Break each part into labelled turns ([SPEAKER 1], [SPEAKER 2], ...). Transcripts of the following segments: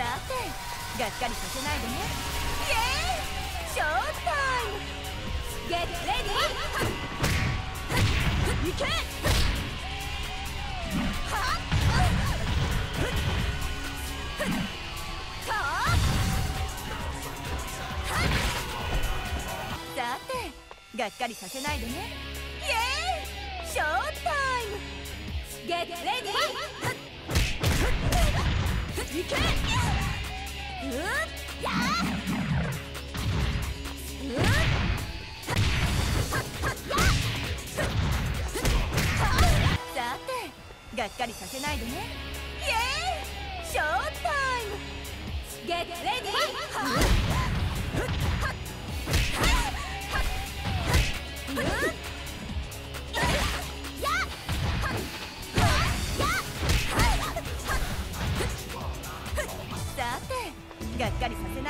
[SPEAKER 1] さてがっかりさせないでね。イエーイ。ショータイム。ゲット。レディーいけはっさてがっかりさせないでねイエーイショータイムゲット。レディー。がっかりさせないでね。イエーイ！ショータイム！ゲットレディ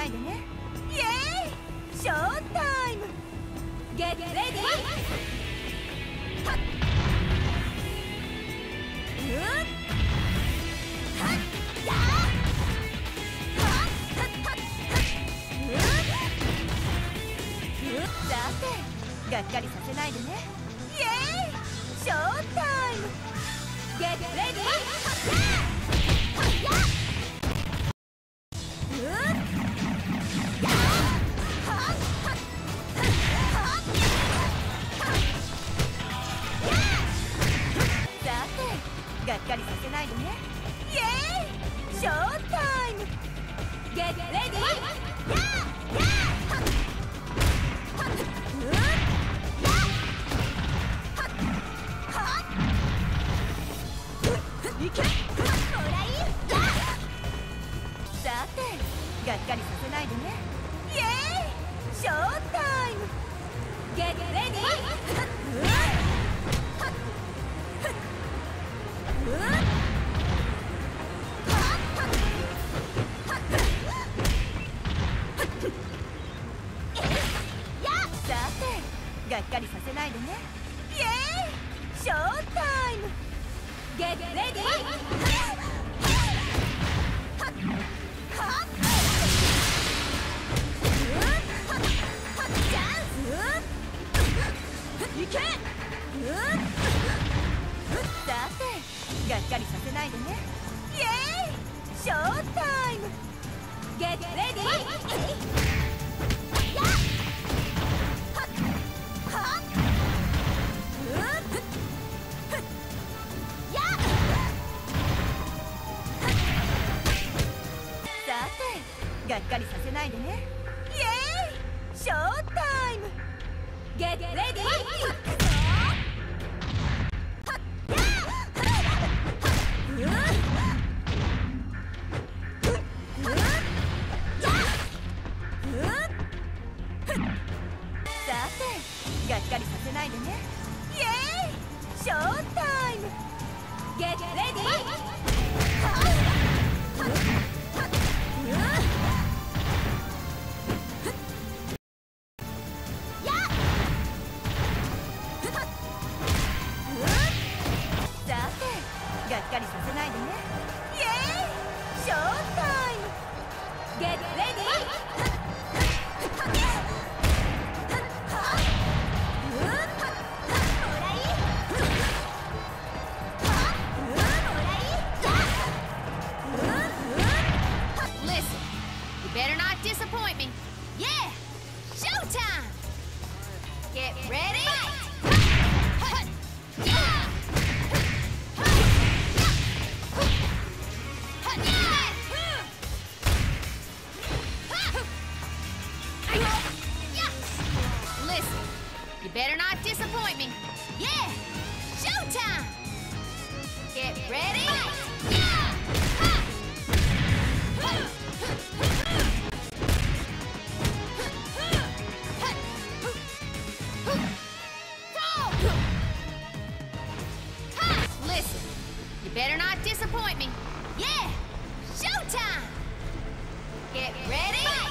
[SPEAKER 1] ないでね。イエーイ!ショータイム!ゲットレディー!はっはっはっうんうんさてがっかりさせないでねイエーイショータイムないでね。イエーイ。ショータイム。ゲッレイ
[SPEAKER 2] better not disappoint me. Yeah! Showtime! Get ready! Listen, you better not disappoint me. Yeah! Showtime! Get ready? Listen, better not disappoint me. Yeah! Showtime! Get ready?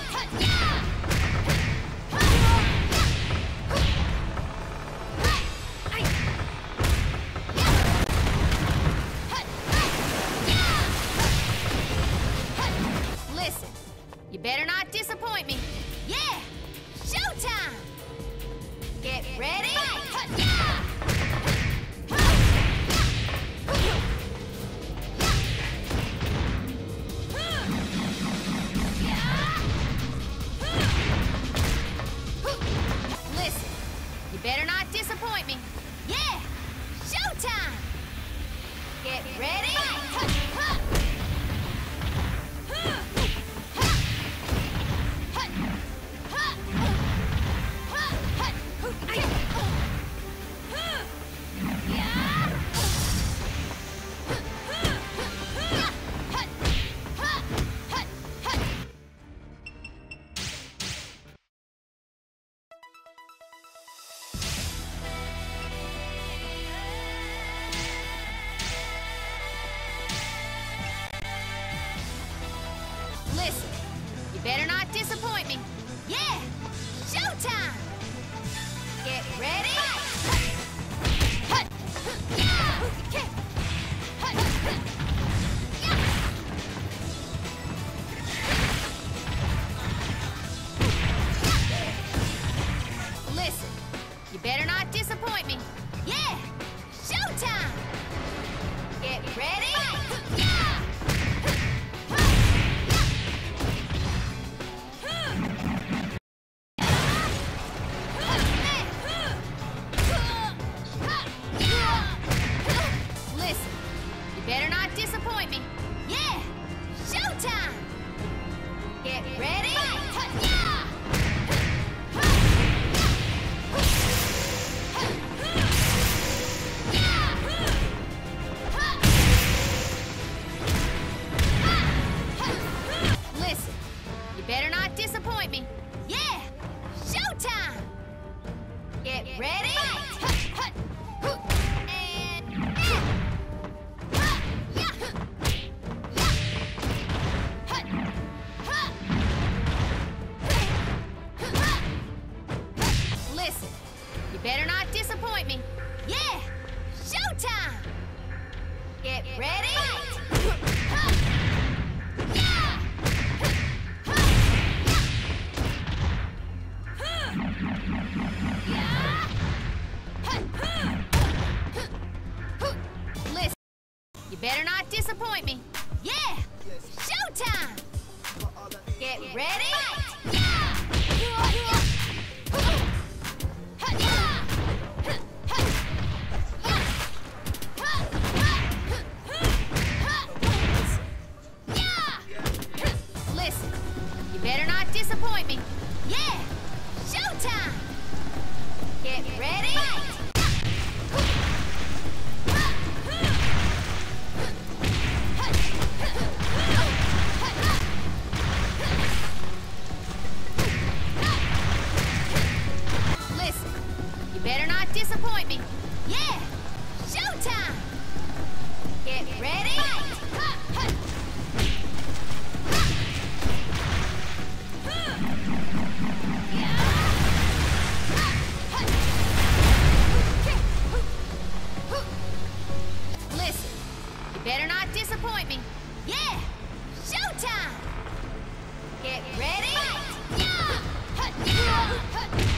[SPEAKER 2] Get ready! Listen, you better not disappoint me. Yeah! Showtime! Get ready! Yeah! Showtime! Get ready! Listen, you better not disappoint me. Yeah! Showtime! Get ready! Fight. Better not disappoint me. Yeah! Showtime! Get ready! Fight! Yeah!